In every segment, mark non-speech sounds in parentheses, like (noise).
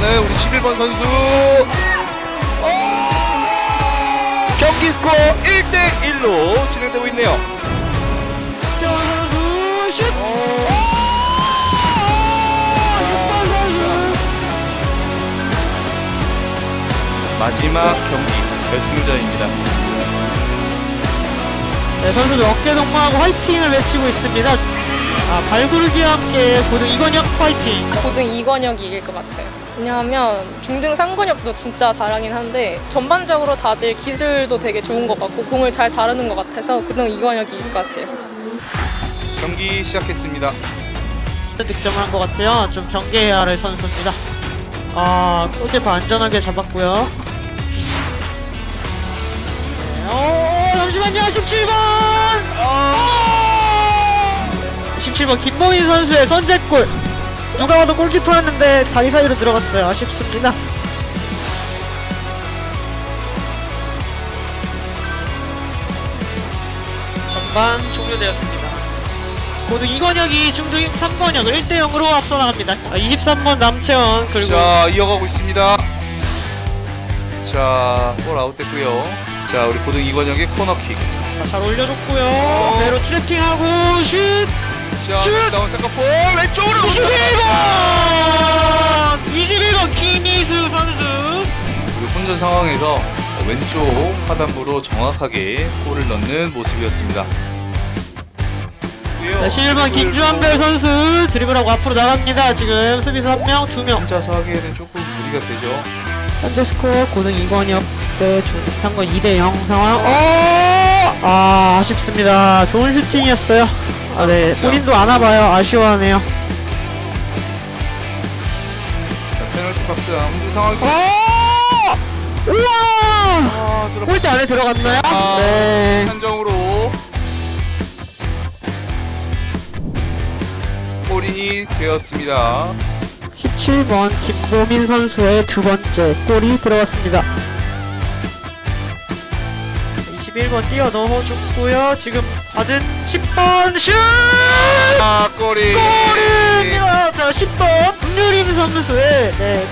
21번 선수 어! 경기 스코어 1대 1로 진행되고 있네요. 선수 슛! 오! 6번 선수! 마지막 경기 결승전입니다. 네, 선수들 어깨 동무하고 화이팅을 외치고 있습니다. 아, 발구르기와 함께 고등 이건혁 화이팅! 고등 이건혁이 이길 것 같아요. 왜냐하면 중등 상건혁도 진짜 잘하긴 한데 전반적으로 다들 기술도 되게 좋은 것 같고 공을 잘 다루는 것 같아서 고등 이건혁이 이길 것 같아요. 경기 시작했습니다. 득점을 한 것 같아요. 좀 경계해야 할 선수입니다. 아, 골키퍼 안전하게 잡았고요. 네, 어, 잠시만요. 17번! 어! 17번 김봉인 선수의 선제골. 누가 봐도 골키퍼였는데 다리 사이로 들어갔어요. 아쉽습니다. 전반 종료되었습니다. 고등 이건혁이 중등 3번혁을 1대 0으로 앞서 나갑니다. 아, 23번 남채원 그리고 자 이어가고 있습니다. 자, 볼 아웃됐고요. 자, 우리 고등 이관영의 코너킥. 아, 잘 올려줬고요. 배로 트래킹하고 슛! 자, 슛! 생각볼 왼쪽으로 21번! 21번 김희수 선수. 혼전 상황에서 왼쪽 하단부로 정확하게 골을 넣는 모습이었습니다. 네, 11번 김주한별 선수 드리블하고 앞으로 나갑니다. 지금 수비수 1명, 2명. 혼자서 하기에는 조금 무리가 되죠. 현재 스코어 고등 이건혁 대 중등 3건 2대 0 상황. 어! 아, 아쉽습니다. 좋은 슈팅이었어요. 아, 네. 본인도 안 와봐요. 아쉬워하네요. 자, 페널티 박스 혼전 상황. 어! 우와! 아, 들어. 골대 안에 들어갔나요? 아, 네. 한정으로 골인이 되었습니다. 17번 김보민 선수의 두 번째 골이 들어갔습니다. 21번 뛰어 넣어줬고요. 지금 받은 10번 슛! 아, 골이. 골입니다. 자, 10번 김유림 선수의 네,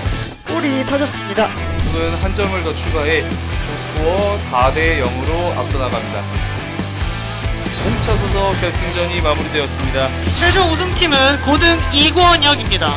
골이 터졌습니다. 오늘은 한 점을 더 추가해 스코어 4대 0으로 앞서 나갑니다. 뭉쳐서서 결승전이 마무리되었습니다. 최종 우승팀은 고등 이권혁입니다.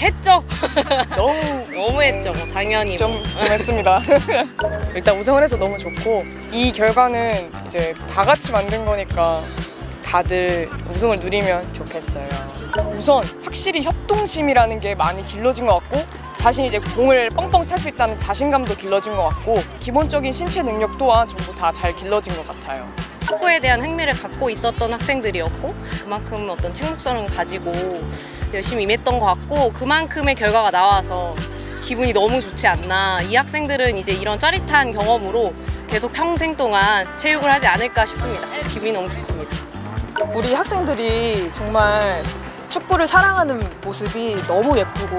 했죠. 너무 (laughs) 너무 했죠. 뭐 당연히 좀, 좀 했습니다. (laughs) 일단 우승을 해서 너무 좋고 이 결과는 이제 다 같이 만든 거니까 다들 우승을 누리면 좋겠어요. 우선 확실히 협동심이라는 게 많이 길러진 것 같고 자신이 이제 공을 뻥뻥 찰 수 있다는 자신감도 길러진 것 같고 기본적인 신체 능력 또한 전부 다 잘 길러진 것 같아요. 축구에 대한 흥미를 갖고 있었던 학생들이었고 그만큼 어떤 책임성을 가지고 열심히 임했던 것 같고 그만큼의 결과가 나와서 기분이 너무 좋지 않나 이 학생들은 이제 이런 짜릿한 경험으로 계속 평생 동안 체육을 하지 않을까 싶습니다 기분이 너무 좋습니다 우리 학생들이 정말 축구를 사랑하는 모습이 너무 예쁘고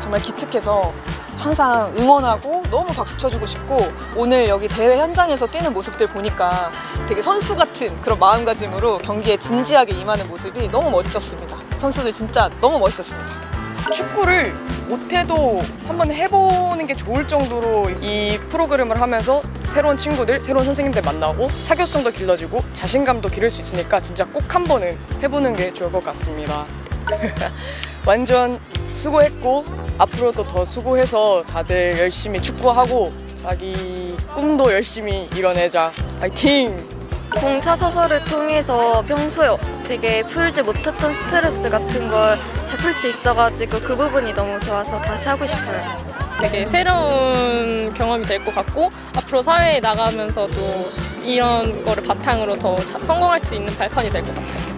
정말 기특해서 항상 응원하고 너무 박수 쳐주고 싶고 오늘 여기 대회 현장에서 뛰는 모습들 보니까 되게 선수 같은 그런 마음가짐으로 경기에 진지하게 임하는 모습이 너무 멋졌습니다. 선수들 진짜 너무 멋있었습니다. 축구를 못해도 한번 해보는 게 좋을 정도로 이 프로그램을 하면서 새로운 친구들, 새로운 선생님들 만나고 사교성도 길러지고 자신감도 기를 수 있으니까 진짜 꼭 한 번은 해보는 게 좋을 것 같습니다. (laughs) 완전 수고했고 앞으로도 더 수고해서 다들 열심히 축구하고 자기 꿈도 열심히 이뤄내자. 파이팅! 공차 사설을 통해서 평소에 되게 풀지 못했던 스트레스 같은 걸 잘 풀 수 있어가지고 그 부분이 너무 좋아서 다시 하고 싶어요. 되게 새로운 경험이 될 것 같고 앞으로 사회에 나가면서도 이런 거를 바탕으로 더 자- 성공할 수 있는 발판이 될 것 같아요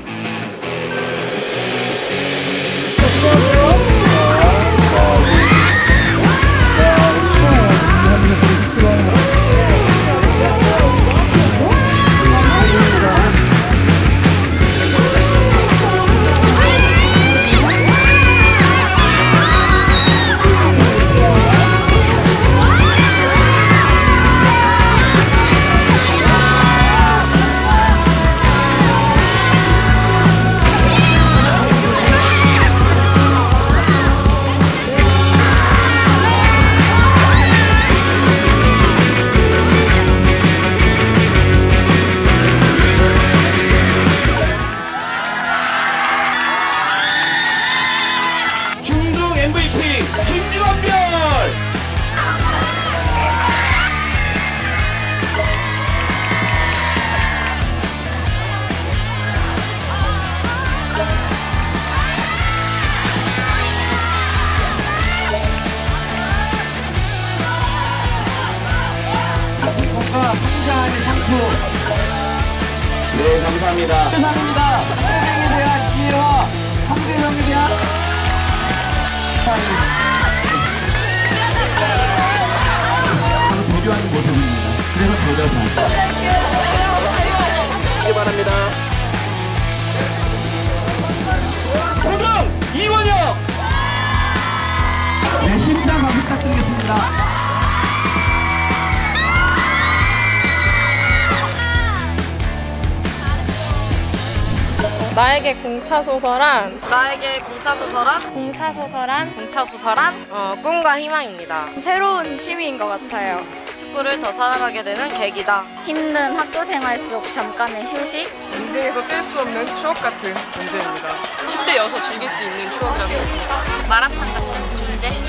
바랍니다. 고등 이원영. 네, 심장 박수 부탁드리겠습니다. 나에게 공차 소설한 나에게 공차 소설한 공차 소설한 공차 소설한 어, 꿈과 희망입니다. 새로운 취미인 것 같아요. 축구를 더 사랑하게 되는 계기다. 힘든 학교 생활 속 잠깐의 휴식 인생에서 뺄수 없는 추억 같은 존재입니다. 10대 여서 즐길 수 있는 추억이라고 마라탕 같은 존재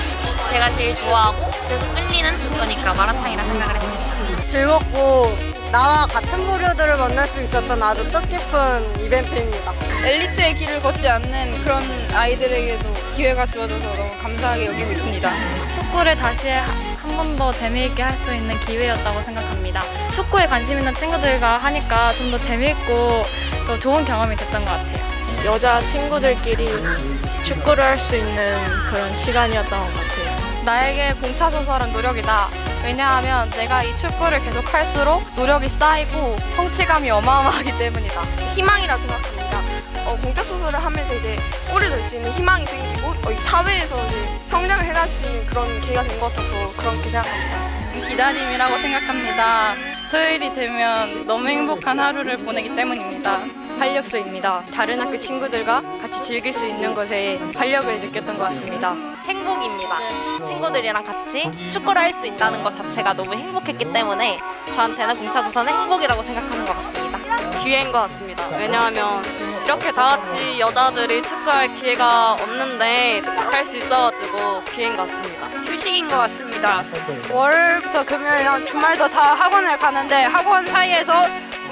제가 제일 좋아하고 계속 끌리는 거니까 마라탕이라 생각을 했습니다. 즐겁고 나와 같은 부류들을 만날 수 있었던 아주 뜻깊은 이벤트입니다. 엘리트의 길을 걷지 않는 그런 아이들에게도 기회가 주어져서 너무 감사하게 여기고 있습니다. 축구를 다시 한 번 더 재미있게 할 수 있는 기회였다고 생각합니다. 축구에 관심 있는 친구들과 하니까 좀 더 재미있고 더 좋은 경험이 됐던 것 같아요. 여자 친구들끼리 축구를 할 수 있는 그런 시간이었던 것 같아요. 나에게 공차 소설은 노력이다. 왜냐하면 내가 이 축구를 계속 할수록 노력이 쌓이고 성취감이 어마어마하기 때문이다. 희망이라 생각합니다. 어, 공짜 소설을 하면서 이제 골을 넣을 수 있는 희망이 생기고 어, 이 사회에서 이제 성장을 해갈 수 있는 그런 기회가 된 것 같아서 그렇게 생각합니다. 기다림이라고 생각합니다. 토요일이 되면 너무 행복한 하루를 보내기 때문입니다. 활력소입니다. 다른 학교 친구들과 같이 즐길 수 있는 것에 활력을 느꼈던 것 같습니다. 행복입니다. 친구들이랑 같이 축구를 할 수 있다는 것 자체가 너무 행복했기 때문에 저한테는 공차 소설은 행복이라고 생각하는 것 같습니다. 기회인 것 같습니다. 왜냐하면 이렇게 다 같이 여자들이 축구할 기회가 없는데 할 수 있어가지고 기회인 것 같습니다. 휴식인 것 같습니다. 월요일부터 금요일이랑 주말도 다 학원을 가는데 학원 사이에서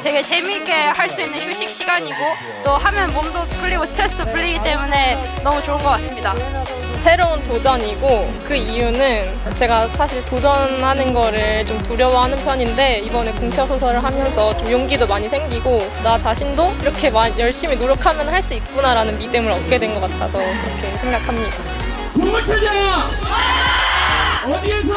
되게 재미있게 할 수 있는 휴식 시간이고 또 하면 몸도 풀리고 스트레스도 풀리기 때문에 너무 좋은 것 같습니다. 새로운 도전이고 그 이유는 제가 사실 도전하는 거를 좀 두려워하는 편인데 이번에 공차 소설을 하면서 좀 용기도 많이 생기고 나 자신도 이렇게 마- 열심히 노력하면 할 수 있구나라는 믿음을 얻게 된 것 같아서 그렇게 생각합니다. 동물 찾아! 어디에서